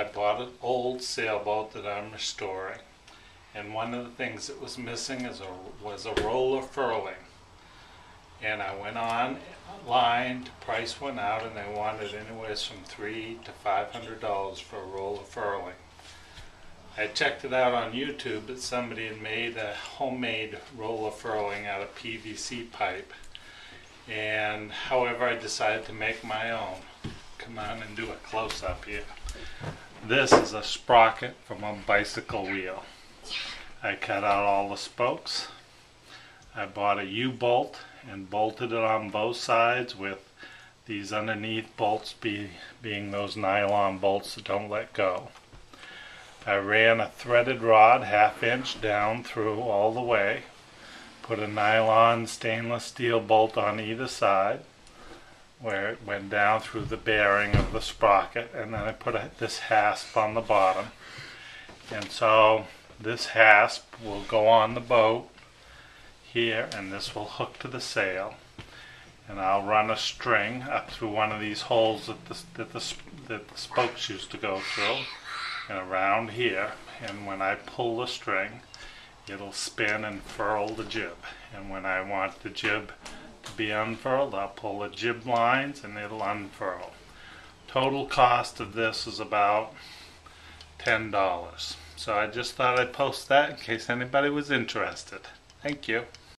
I bought an old sailboat that I'm restoring, and one of the things that was missing is a, was a roller furling. And I went online, the price went out, and they wanted anywhere from three to five hundred dollars for a roller furling. I checked it out on YouTube that somebody had made a homemade roller furling out of PVC pipe. And however, I decided to make my own. Come on and do a close up here. This is a sprocket from a bicycle wheel. I cut out all the spokes. I bought a U-bolt and bolted it on both sides with these underneath bolts be, being those nylon bolts that don't let go. I ran a threaded rod half inch down through all the way, put a nylon stainless steel bolt on either side where it went down through the bearing of the sprocket and then I put a, this hasp on the bottom. And so this hasp will go on the boat here and this will hook to the sail. And I'll run a string up through one of these holes that the, that the, that the spokes used to go through and around here. And when I pull the string it'll spin and furl the jib. And when I want the jib be unfurled I'll pull the jib lines and it'll unfurl. Total cost of this is about ten dollars. So I just thought I'd post that in case anybody was interested. Thank you